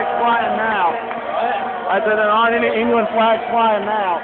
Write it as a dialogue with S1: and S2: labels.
S1: flags flying now. I said there aren't any England flags flying now.